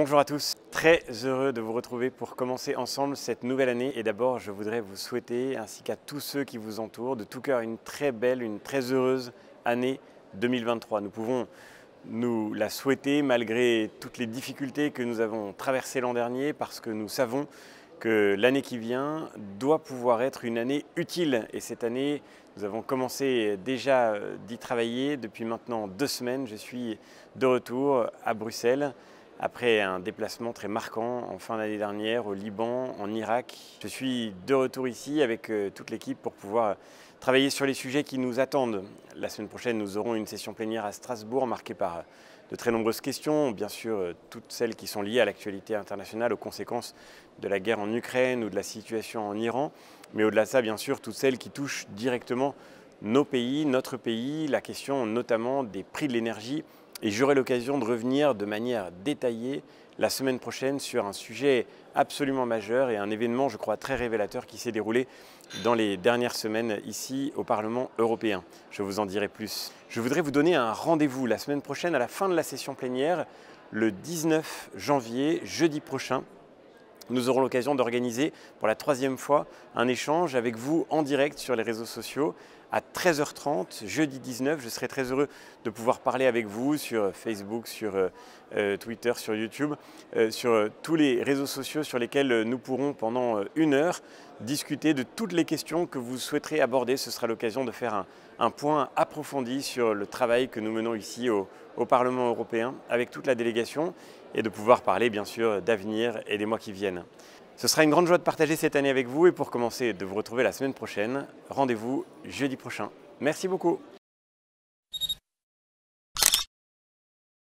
Bonjour à tous, très heureux de vous retrouver pour commencer ensemble cette nouvelle année. Et d'abord, je voudrais vous souhaiter, ainsi qu'à tous ceux qui vous entourent, de tout cœur une très belle, une très heureuse année 2023. Nous pouvons nous la souhaiter malgré toutes les difficultés que nous avons traversées l'an dernier, parce que nous savons que l'année qui vient doit pouvoir être une année utile. Et cette année, nous avons commencé déjà d'y travailler depuis maintenant deux semaines. Je suis de retour à Bruxelles après un déplacement très marquant en fin d'année dernière au Liban, en Irak. Je suis de retour ici avec euh, toute l'équipe pour pouvoir travailler sur les sujets qui nous attendent. La semaine prochaine, nous aurons une session plénière à Strasbourg marquée par de très nombreuses questions, bien sûr euh, toutes celles qui sont liées à l'actualité internationale, aux conséquences de la guerre en Ukraine ou de la situation en Iran, mais au-delà de ça, bien sûr, toutes celles qui touchent directement nos pays, notre pays, la question notamment des prix de l'énergie et j'aurai l'occasion de revenir de manière détaillée la semaine prochaine sur un sujet absolument majeur et un événement, je crois, très révélateur qui s'est déroulé dans les dernières semaines ici au Parlement européen. Je vous en dirai plus. Je voudrais vous donner un rendez-vous la semaine prochaine à la fin de la session plénière, le 19 janvier, jeudi prochain. Nous aurons l'occasion d'organiser pour la troisième fois un échange avec vous en direct sur les réseaux sociaux à 13h30, jeudi 19. Je serai très heureux de pouvoir parler avec vous sur Facebook, sur euh, euh, Twitter, sur YouTube, euh, sur tous les réseaux sociaux sur lesquels nous pourrons pendant une heure discuter de toutes les questions que vous souhaiterez aborder. Ce sera l'occasion de faire un, point approfondi sur le travail que nous menons ici au, au Parlement européen avec toute la délégation et de pouvoir parler bien sûr d'avenir et des mois qui viennent. Ce sera une grande joie de partager cette année avec vous et pour commencer de vous retrouver la semaine prochaine, rendez-vous jeudi prochain. Merci beaucoup.